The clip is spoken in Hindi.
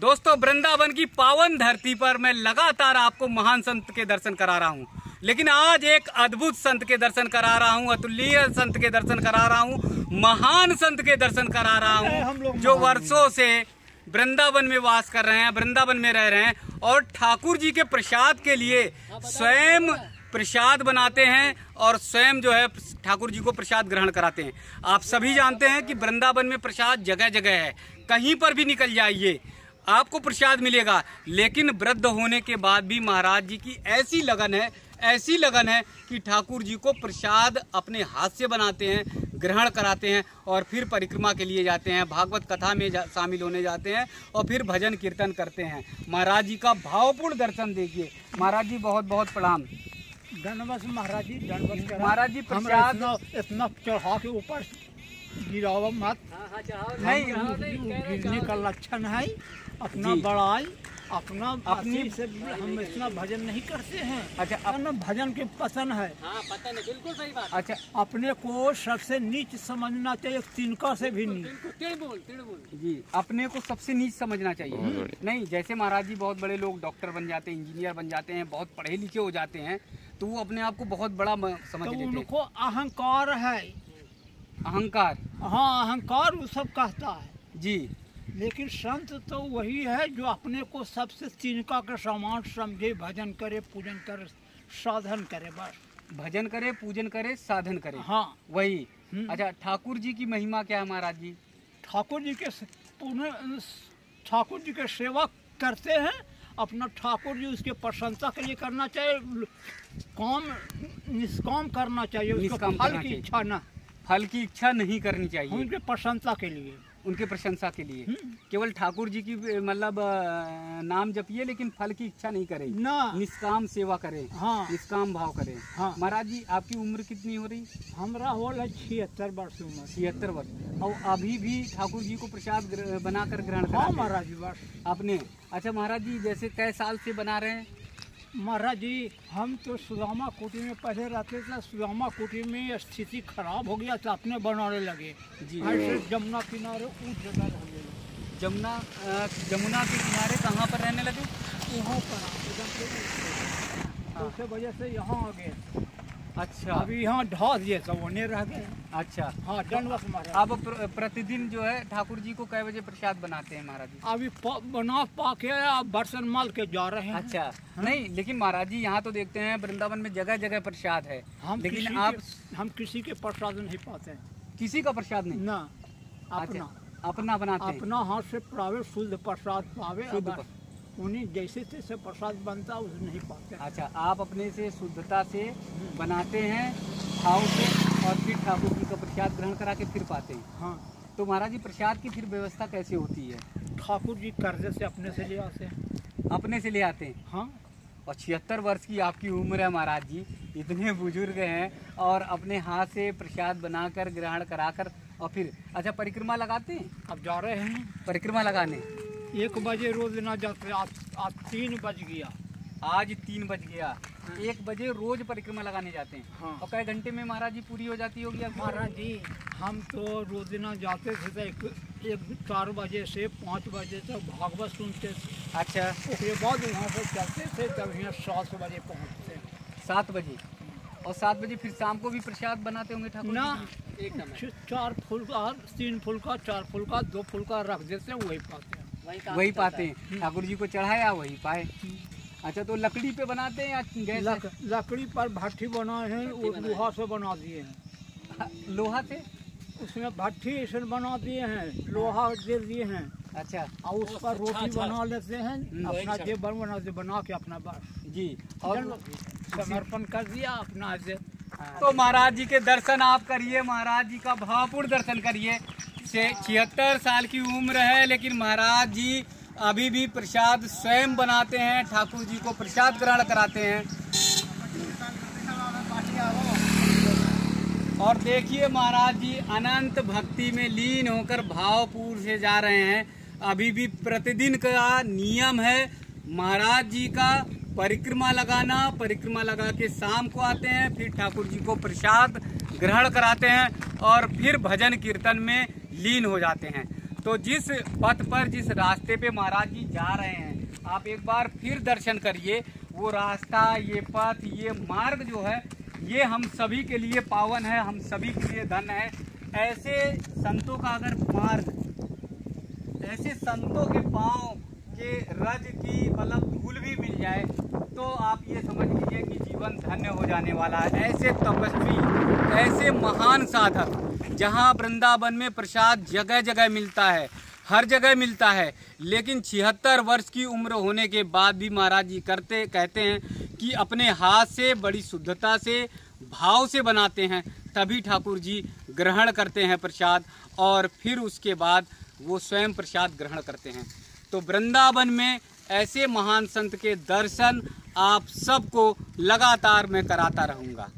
दोस्तों वृंदावन की पावन धरती पर मैं लगातार आपको महान संत के दर्शन करा रहा हूँ। लेकिन आज एक अद्भुत संत के दर्शन करा रहा हूँ अतुल्य संत के दर्शन करा रहा हूँ महान संत के दर्शन करा रहा हूँ जो वर्षों से वृंदावन में वास कर रहे हैं वृंदावन में रह रहे हैं और ठाकुर जी के प्रसाद के लिए स्वयं प्रसाद बनाते हैं और स्वयं जो है ठाकुर जी को प्रसाद ग्रहण कराते हैं। आप सभी जानते हैं कि वृंदावन में प्रसाद जगह जगह है कहीं पर भी निकल जाइए। आपको प्रसाद मिलेगा। लेकिन वृद्ध होने के बाद भी महाराज जी की ऐसी लगन है ऐसी लगन है कि ठाकुर जी को प्रसाद अपने हाथ से बनाते हैं ग्रहण कराते हैं और फिर परिक्रमा के लिए जाते हैं भागवत कथा में जा शामिल होने जाते हैं और फिर भजन कीर्तन करते हैं। महाराज जी का भावपूर्ण दर्शन देखिए। महाराज जी बहुत बहुत प्रणाम महाराज जी महाराज जी प्रसाद इतना चढ़ा के ऊपर गिरावा मत। नहीं गिरने का लक्षण है अपना। बड़ाई अपना अपनी- से हम इतना भजन नहीं करते हैं। अच्छा, अपना भजन के पसंद है। पता नहीं बिल्कुल सही बात। अच्छा अपने को सबसे नीच समझना चाहिए तिनका से भी नीच। जी अपने को सबसे नीच समझना चाहिए। नहीं जैसे महाराज जी बहुत बड़े लोग डॉक्टर बन जाते हैं इंजीनियर बन जाते हैं बहुत पढ़े लिखे हो जाते हैं तो वो अपने आप को बहुत बड़ा समझ तो लेते हैं। उनको अहंकार है। अहंकार। हाँ अहंकार वो सब कहता है। जी। लेकिन संत तो वही है जो अपने को सबसे तिनका के समान समझे भजन करे पूजन करे साधन करे बस। भजन करे पूजन करे साधन करे। हाँ। वही। हम्म। अच्छा ठाकुर जी की महिमा क्या है महाराज जी? ठाकुर जी के पुनः ठाकुर जी के सेवा करते हैं अपना ठाकुर जी उसके प्रशंसा के लिए करना चाहिए काम निष्काम करना चाहिए उसको फल की इच्छा न। फल की इच्छा नहीं करनी चाहिए। उनके प्रशंसा के लिए। उनके प्रशंसा के लिए। हम्म। केवल ठाकुर जी की मतलब नाम जपिए लेकिन फल की इच्छा नहीं करें। ना। निष्काम सेवा करें। हाँ। निष्काम भाव करें। हाँ। महाराज जी आपकी उम्र कितनी हो रही? हमारा हो रहा है छिहत्तर वर्ष उम्र। छिहत्तर वर्ष। और अभी भी ठाकुर जी को प्रसाद बनाकर ग्रहण हाँ महाराज जी बस। आपने? अच्छा महाराज जी जैसे कई साल से बना रहे हैं महाराज जी हम तो सुदामा कुटी में पहले रहते थे सुदामा कुटी में स्थिति खराब हो गया तो अपने बनाने लगे। जी। ऐसे जमुना किनारे उस जगह रहने लगे जमुना जमुना के किनारे कहाँ पर रहने लगे? वहाँ पर। उस तो वजह से यहाँ आ गए। अच्छा। अभी यहाँ ढा दिए तो वने रह गए अच्छा। हाँ दंडवत महाराज। अब प्र- प्रतिदिन जो है ठाकुर जी को कै बजे प्रसाद बनाते हैं महाराज जी? अभी प- बना पा के अब बर्तन माल के जा रहे हैं। अच्छा। नहीं लेकिन महाराज जी यहाँ तो देखते हैं वृंदावन में जगह जगह प्रसाद है। हम लेकिन किसी आप के, हम किसी के प्रसाद नहीं पाते किसी का प्रसाद नहीं? ना अपना अच्छा, अपना। बनाते अपना हाथ से पावे शुद्ध प्रसाद पावे शुद्ध उन्हीं जैसे तैसे प्रसाद बनता उसे नहीं पाते। अच्छा आप अपने से शुद्धता से बनाते हैं भाव से और फिर ठाकुर जी का प्रसाद ग्रहण करा के फिर पाते हैं। हाँ। तो महाराज जी प्रसाद की फिर व्यवस्था कैसे होती है? ठाकुर जी कर्जे से अपने से ले आते हैं। अपने से ले आते हैं? हाँ। और छिहत्तर वर्ष की आपकी उम्र है महाराज जी इतने बुज़ुर्ग हैं और अपने हाथ से प्रसाद बनाकर ग्रहण कराकर और फिर अच्छा परिक्रमा लगाते हैं? अब जा रहे हैं। परिक्रमा लगाने? एक बजे रोज ना जाते आप, आज तीन बज गया। आज तीन बज गया। हाँ। एक बजे रोज परिक्रमा लगाने जाते हैं। हाँ। और कई घंटे में महाराज जी पूरी हो जाती होगी? महाराज जी हम तो रोज ना जाते थे तो एक, एक चार बजे से पाँच बजे तक भागवत सुनते थे। अच्छा। उसके बाद वहाँ से चलते थे तब यहाँ सात बजे पहुँचते सात बजे? और सात बजे फिर शाम को भी प्रसाद बनाते होंगे ठाकुर ना? एक चार फुलका तीन फुलका चार फुलका दो फुलका रख देते हैं वही पाते हैं। वही पाते हैं। ठाकुर जी को चढ़ाया वही पाए। अच्छा तो लकड़ी पे बनाते हैं या गैस लक, लकड़ी पर भट्ठी बनाए हैं वो लोहा से बना दिए हैं। लोहा से? उसमें भट्ठी ऐसे बना दिए हैं लोहा दे दिए हैं। अच्छा। और उस पर रोटी बना लेते हैं अपना जे बन बना दे बना के अपना बस। जी और समर्पण कर दिया अपना ऐसे तो महाराज जी के दर्शन आप करिए महाराज जी का भावपूर्ण दर्शन करिए। छिहत्तर साल की उम्र है, लेकिन महाराज जी अभी भी प्रसाद स्वयं बनाते हैं, ठाकुर जी को प्रसाद ग्रहण कराते हैं। और देखिए महाराज जी, अनंत भक्ति में लीन होकर भावपूर्ण से जा रहे हैं। अभी भी प्रतिदिन का नियम है, महाराज जी का परिक्रमा लगाना, परिक्रमा लगा के शाम को आते हैं, फिर ठाकुर जी को प्रसाद ग्रहण कराते हैं, और फिर भजन कीर्तन में लीन हो जाते हैं। तो जिस पथ पर, जिस रास्ते पे महाराज जी जा रहे हैं, आप एक बार फिर दर्शन करिए। वो रास्ता, ये पथ, ये मार्ग जो है, ये हम सभी के लिए पावन है, हम सभी के लिए धन है। ऐसे संतों का अगर मार्ग, ऐसे संतों के पाँव के रज की मतलब धूल भी मिल जाए तो आप ये समझ लीजिए कि जीवन धन्य हो जाने वाला है। ऐसे तपस्वी, ऐसे महान साधक जहाँ वृंदावन में प्रसाद जगह जगह मिलता है, हर जगह मिलता है, लेकिन छिहत्तर वर्ष की उम्र होने के बाद भी महाराज जी करते, कहते हैं कि अपने हाथ से, बड़ी शुद्धता से, भाव से बनाते हैं, तभी ठाकुर जी ग्रहण करते हैं प्रसाद और फिर उसके बाद वो स्वयं प्रसाद ग्रहण करते हैं। तो वृंदावन में ऐसे महान संत के दर्शन आप सबको लगातार मैं कराता रहूँगा।